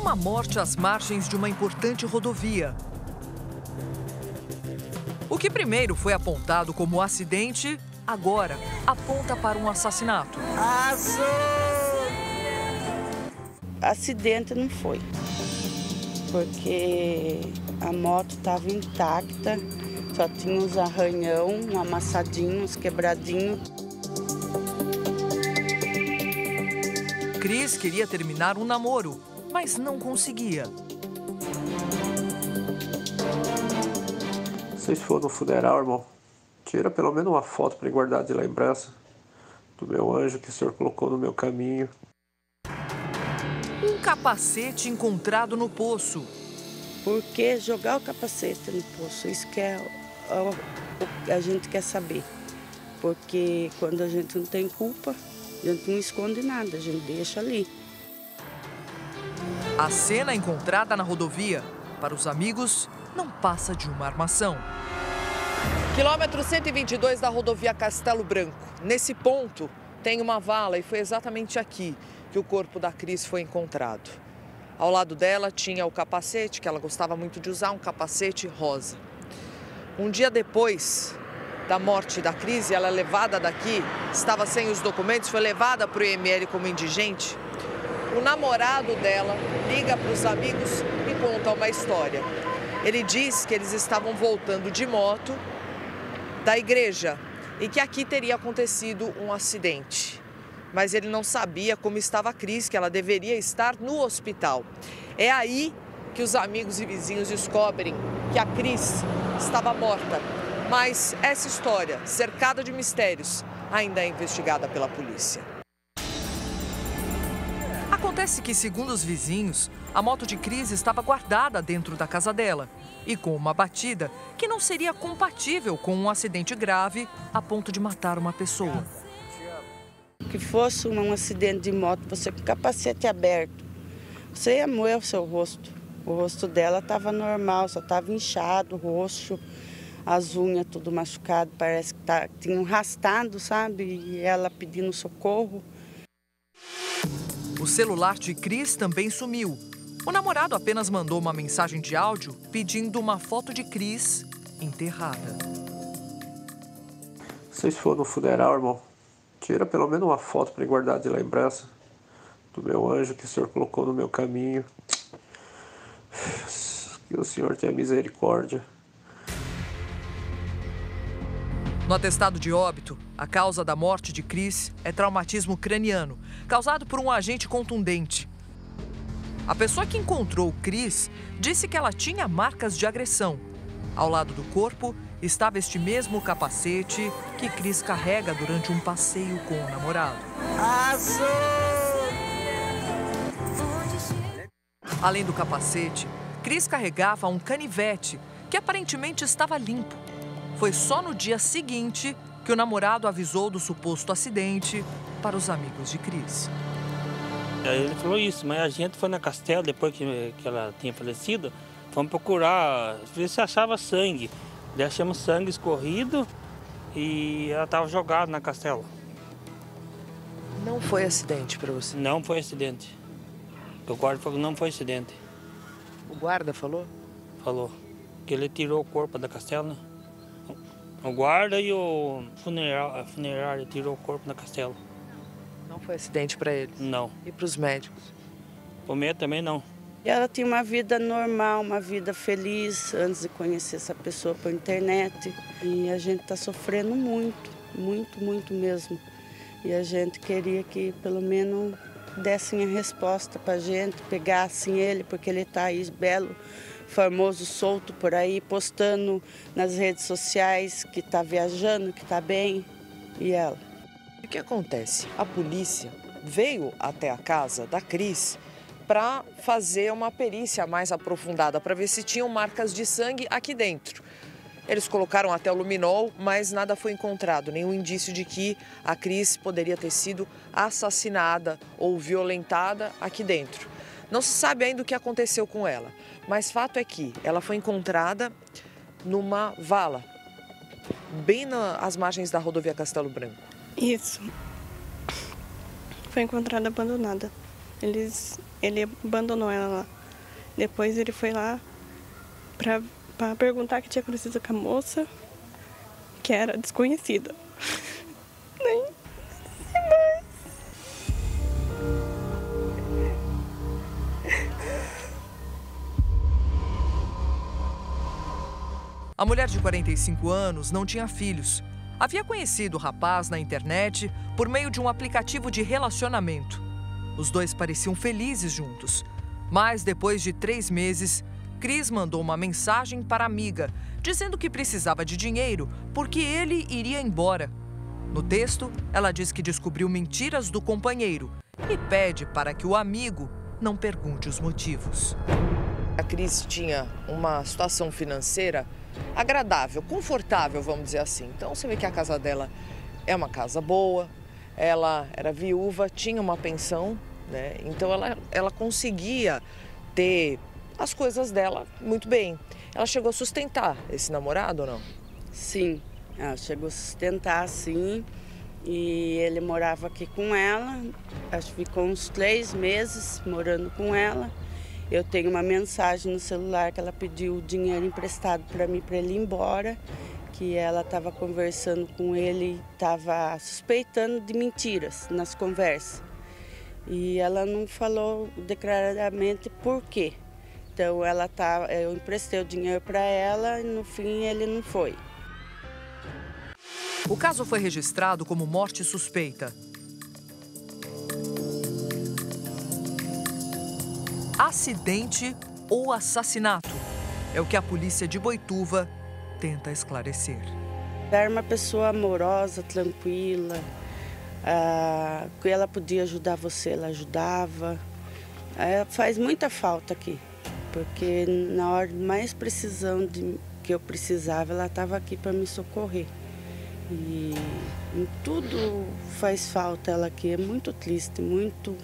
uma morte às margens de uma importante rodovia. O que primeiro foi apontado como acidente, agora aponta para um assassinato. Acidente não foi, porque a moto estava intacta, só tinha uns arranhão, um amassadinho, uns quebradinhos. Cris queria terminar um namoro, mas não conseguia. Se for no funeral, irmão, tira pelo menos uma foto para guardar de lembrança do meu anjo que o senhor colocou no meu caminho. Um capacete encontrado no poço. Por que jogar o capacete no poço? Isso que é o que a gente quer saber. Porque quando a gente não tem culpa, a gente não esconde nada, a gente deixa ali. A cena encontrada na rodovia, para os amigos, não passa de uma armação. Quilômetro 122 da rodovia Castelo Branco. Nesse ponto tem uma vala e foi exatamente aqui que o corpo da Cris foi encontrado. Ao lado dela tinha o capacete, que ela gostava muito de usar, um capacete rosa. Um dia depois da morte da Cris, ela é levada daqui, estava sem os documentos, foi levada para o IML como indigente. O namorado dela liga para os amigos e conta uma história. Ele diz que eles estavam voltando de moto da igreja e que aqui teria acontecido um acidente mas ele não sabia como estava a Cris, que ela deveria estar no hospital. É aí que os amigos e vizinhos descobrem que a Cris estava morta. Mas essa história, cercada de mistérios, ainda é investigada pela polícia. Acontece que, segundo os vizinhos, a moto de Cris estava guardada dentro da casa dela e com uma batida que não seria compatível com um acidente grave a ponto de matar uma pessoa que fosse um acidente de moto, você com capacete aberto, você ia moer o seu rosto. O rosto dela estava normal, só estava inchado, roxo, as unhas tudo machucado, parece que tá, tinham rastado, sabe? E ela pedindo socorro. O celular de Cris também sumiu. O namorado apenas mandou uma mensagem de áudio pedindo uma foto de Cris enterrada. Se for no funeral, irmão, Tira pelo menos uma foto para guardar de lembrança do meu anjo que o Senhor colocou no meu caminho. Que o Senhor tenha misericórdia. No atestado de óbito, a causa da morte de Cris é traumatismo craniano, causado por um agente contundente. A pessoa que encontrou Cris disse que ela tinha marcas de agressão. Ao lado do corpo estava este mesmo capacete que Cris carrega durante um passeio com o namorado. Além do capacete, Cris carregava um canivete que aparentemente estava limpo. Foi só no dia seguinte que o namorado avisou do suposto acidente para os amigos de Cris. Ele falou isso, mas a gente foi na Castelo, depois que, que ela tinha falecido, fomos procurar, ver se achava sangue. Deixamos sangue escorrido e ela estava jogada na castela. Não foi acidente para você? Não foi acidente. O guarda falou que não foi acidente. O guarda falou? Falou. Que ele tirou o corpo da castela. O guarda e o funerário, funerário tirou o corpo da castela. Não foi acidente para ele? Não. E para os médicos? O médico também não. E ela tinha uma vida normal, uma vida feliz antes de conhecer essa pessoa por internet. E a gente está sofrendo muito, muito, muito mesmo. E a gente queria que pelo menos dessem a resposta para a gente, pegassem ele, porque ele está aí belo, famoso, solto por aí, postando nas redes sociais que está viajando, que está bem. E ela? O que acontece? A polícia veio até a casa da Cris para fazer uma perícia mais aprofundada, para ver se tinham marcas de sangue aqui dentro. Eles colocaram até o luminol, mas nada foi encontrado, nenhum indício de que a Cris poderia ter sido assassinada ou violentada aqui dentro. Não se sabe ainda o que aconteceu com ela, mas fato é que ela foi encontrada numa vala, bem nas margens da rodovia Castelo Branco. Isso. Foi encontrada abandonada. Eles ele abandonou ela lá. Depois ele foi lá pra perguntar o que tinha acontecido com a moça, que era desconhecida. A mulher de 45 anos não tinha filhos. Havia conhecido o rapaz na internet por meio de um aplicativo de relacionamento. Os dois pareciam felizes juntos. Mas depois de três meses, Cris mandou uma mensagem para a amiga, dizendo que precisava de dinheiro porque ele iria embora. No texto, ela diz que descobriu mentiras do companheiro e pede para que o amigo não pergunte os motivos. A Cris tinha uma situação financeira agradável, confortável, vamos dizer assim. Então você vê que a casa dela é uma casa boa, ela era viúva, tinha uma pensão, né? Então ela, ela conseguia ter as coisas dela muito bem. Ela chegou a sustentar esse namorado ou não? Sim, ela chegou a sustentar, sim. E ele morava aqui com ela, acho que ficou uns três meses morando com ela. Eu tenho uma mensagem no celular que ela pediu dinheiro emprestado para mim para ele ir embora, que ela estava conversando com ele, estava suspeitando de mentiras nas conversas. E ela não falou declaradamente por quê. Então ela tá, eu emprestei o dinheiro para ela e no fim ele não foi. O caso foi registrado como morte suspeita. Acidente ou assassinato é o que a polícia de Boituva tenta esclarecer. Era uma pessoa amorosa, tranquila, ah, ela podia ajudar você, ela ajudava. É, faz muita falta aqui, porque na hora mais precisão de que eu precisava, ela estava aqui para me socorrer. E em tudo faz falta ela aqui. É muito triste, muito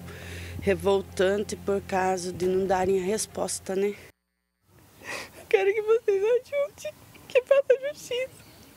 revoltante por causa de não darem a resposta, né? Quero que vocês ajudem, que faça justiça.